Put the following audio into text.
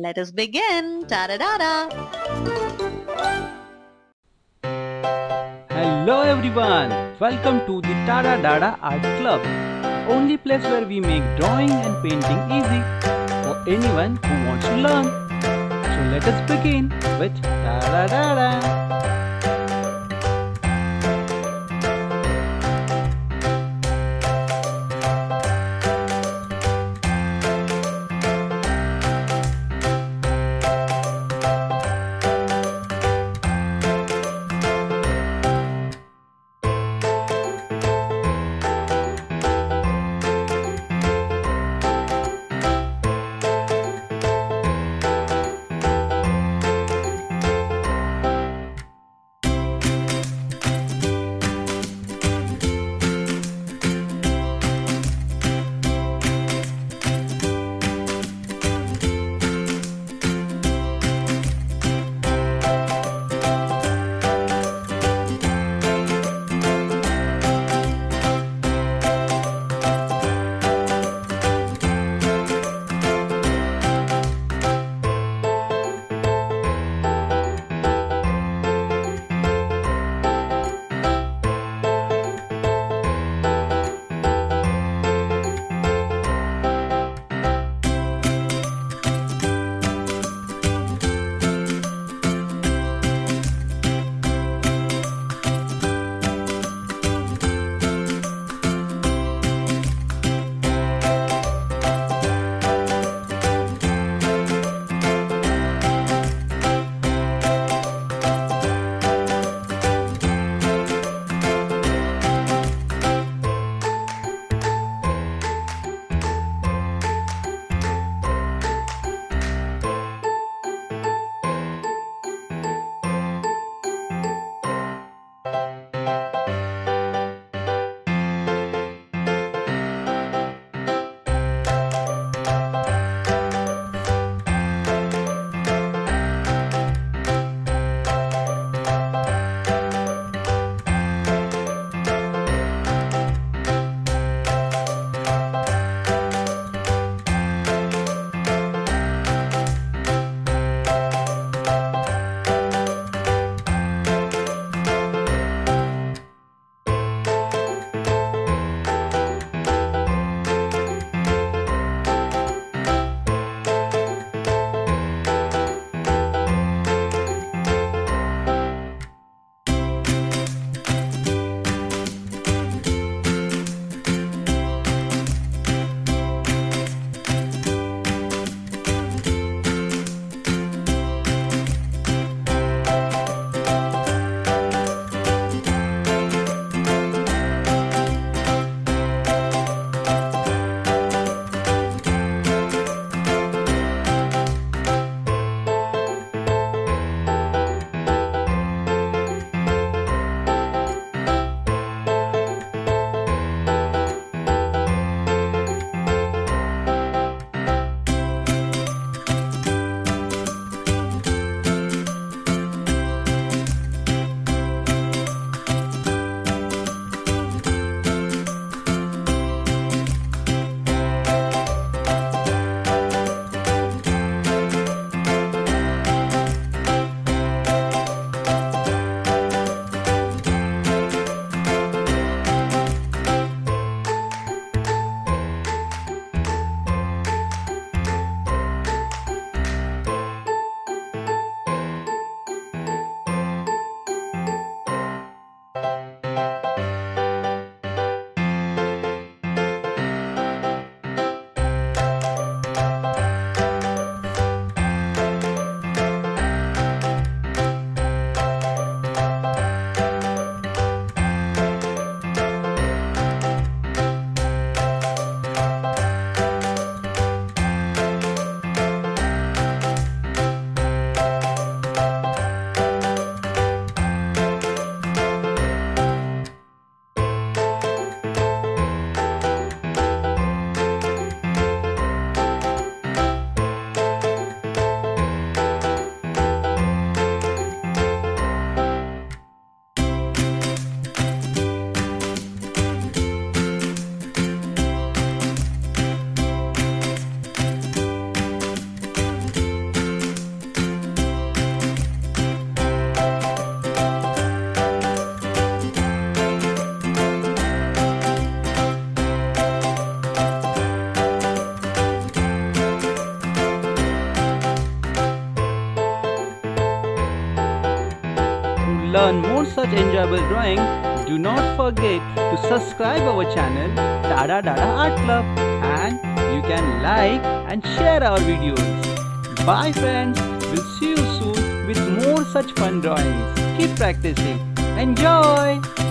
Let us begin. Da da da da. Hello everyone, welcome to the Tada Dada Art Club, only place where we make drawing and painting easy for anyone who wants to learn. So let us begin with Tada Dada. Learn more such enjoyable drawing, do not forget to subscribe our channel Tada Dada Art Club and you can like and share our videos. Bye friends, we'll see you soon with more such fun drawings. Keep practicing. Enjoy!